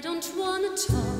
I don't wanna talk.